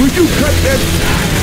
Will you cut that?